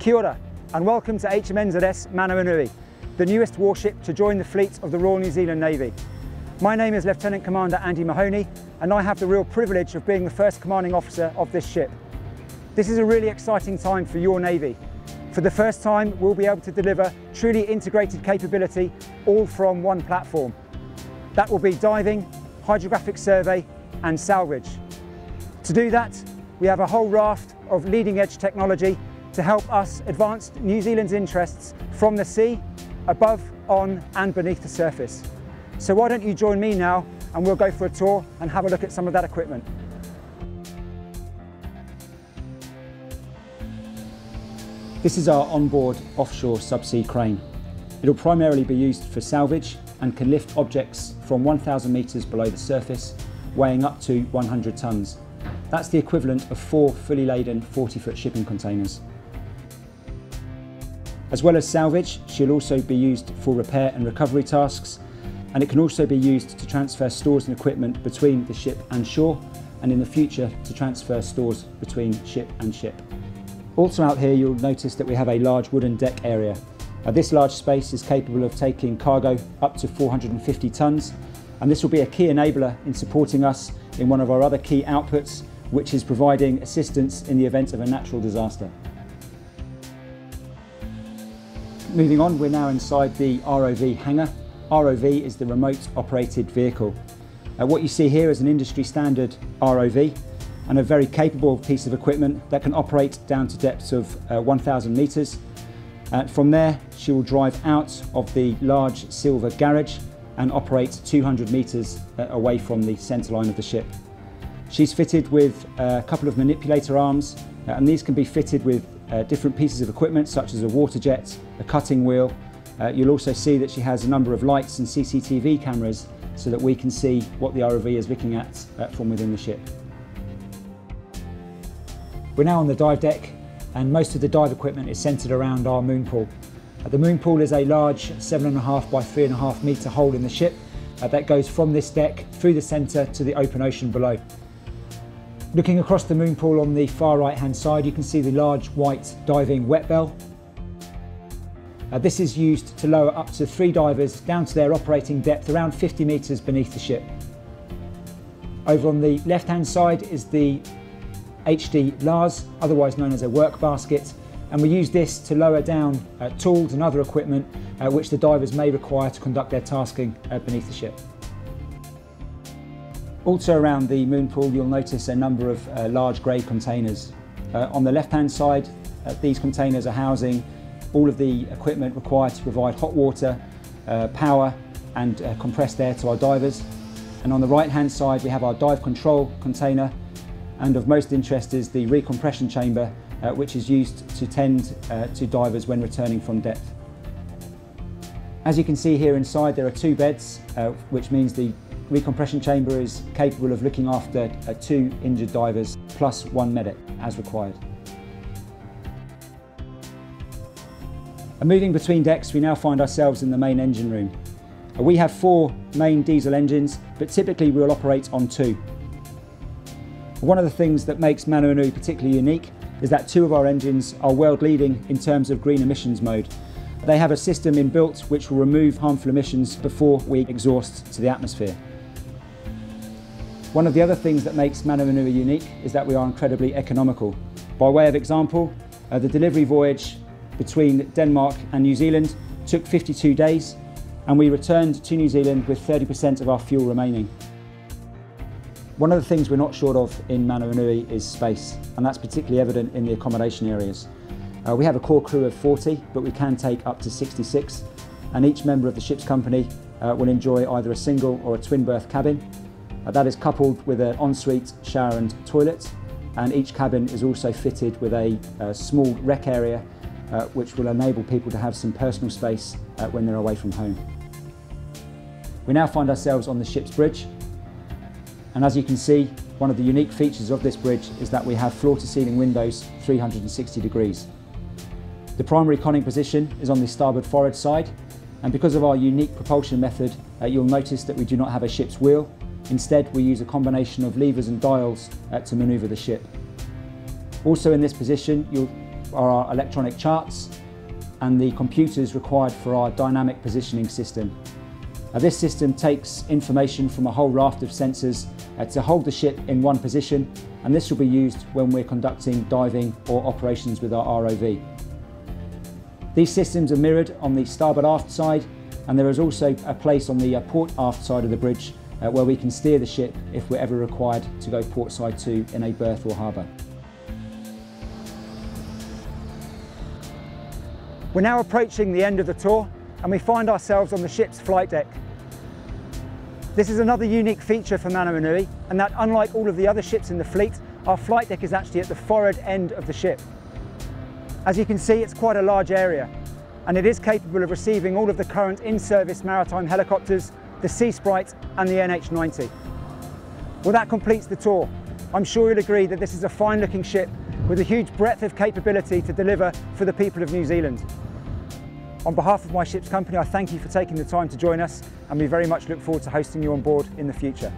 Kia ora, and welcome to HMNZS Manawanui, the newest warship to join the fleet of the Royal New Zealand Navy. My name is Lieutenant Commander Andy Mahoney, and I have the real privilege of being the first commanding officer of this ship. This is a really exciting time for your Navy. For the first time, we'll be able to deliver truly integrated capability all from one platform. That will be diving, hydrographic survey and salvage. To do that, we have a whole raft of leading edge technology to help us advance New Zealand's interests from the sea, above, on and beneath the surface. So why don't you join me now and we'll go for a tour and have a look at some of that equipment. This is our onboard offshore subsea crane. It'll primarily be used for salvage and can lift objects from 1,000 metres below the surface, weighing up to 100 tonnes. That's the equivalent of four fully laden 40 foot shipping containers. As well as salvage, she'll also be used for repair and recovery tasks, and it can also be used to transfer stores and equipment between the ship and shore, and in the future to transfer stores between ship and ship. Also out here you'll notice that we have a large wooden deck area. Now, this large space is capable of taking cargo up to 450 tonnes and this will be a key enabler in supporting us in one of our other key outputs which is providing assistance in the event of a natural disaster. Moving on, we're now inside the ROV hangar. ROV is the remote operated vehicle. Uh, what you see here is an industry standard ROV and a very capable piece of equipment that can operate down to depths of uh, 1,000 metres. Uh, from there, she will drive out of the large silver garage and operate 200 metres uh, away from the centre line of the ship. She's fitted with a couple of manipulator arms uh, and these can be fitted with uh, different pieces of equipment such as a water jet, a cutting wheel. Uh, you'll also see that she has a number of lights and CCTV cameras so that we can see what the ROV is looking at uh, from within the ship. We're now on the dive deck and most of the dive equipment is centred around our moon pool. Uh, the moon pool is a large 7.5 by 3.5 metre hole in the ship uh, that goes from this deck through the centre to the open ocean below. Looking across the moon pool on the far right hand side you can see the large white diving wet bell. Uh, this is used to lower up to three divers down to their operating depth around 50 metres beneath the ship. Over on the left hand side is the HD Lars, otherwise known as a work basket, and we use this to lower down uh, tools and other equipment uh, which the divers may require to conduct their tasking uh, beneath the ship. Also around the moon pool you'll notice a number of uh, large grey containers. Uh, on the left hand side uh, these containers are housing all of the equipment required to provide hot water, power and compressed air to our divers. And on the right hand side we have our dive control container and of most interest is the recompression chamber uh, which is used to tend uh, to divers when returning from depth. As you can see here inside there are two beds uh, which means the recompression chamber is capable of looking after uh, two injured divers plus one medic as required. And moving between decks we now find ourselves in the main engine room. Uh, we have four main diesel engines but typically we'll operate on two. One of the things that makes Manawanui particularly unique is that two of our engines are world leading in terms of green emissions mode. They have a system inbuilt which will remove harmful emissions before we exhaust to the atmosphere. One of the other things that makes Manawanui unique is that we are incredibly economical. By way of example, uh, the delivery voyage between Denmark and New Zealand took 52 days and we returned to New Zealand with 30% of our fuel remaining. One of the things we're not short of in Manawanui is space, and that's particularly evident in the accommodation areas. Uh, we have a core crew of 40, but we can take up to 66, and each member of the ship's company uh, will enjoy either a single or a twin berth cabin. Uh, that is coupled with an ensuite shower and toilet, and each cabin is also fitted with a, a small rec area uh, which will enable people to have some personal space uh, when they're away from home. We now find ourselves on the ship's bridge and as you can see, one of the unique features of this bridge is that we have floor to ceiling windows 360 degrees. The primary conning position is on the starboard forward side and because of our unique propulsion method uh, you'll notice that we do not have a ship's wheel. Instead we use a combination of levers and dials uh, to manoeuvre the ship. Also in this position are our electronic charts and the computers required for our dynamic positioning system. Now, this system takes information from a whole raft of sensors uh, to hold the ship in one position and this will be used when we're conducting diving or operations with our ROV. These systems are mirrored on the starboard aft side and there is also a place on the uh, port aft side of the bridge uh, where we can steer the ship if we're ever required to go port side to in a berth or harbour. We're now approaching the end of the tour and we find ourselves on the ship's flight deck. This is another unique feature for Manama and that unlike all of the other ships in the fleet, our flight deck is actually at the forward end of the ship. As you can see, it's quite a large area and it is capable of receiving all of the current in-service maritime helicopters, the Seasprite and the NH90. Well, that completes the tour. I'm sure you'll agree that this is a fine looking ship with a huge breadth of capability to deliver for the people of New Zealand. On behalf of my ship's company, I thank you for taking the time to join us and we very much look forward to hosting you on board in the future.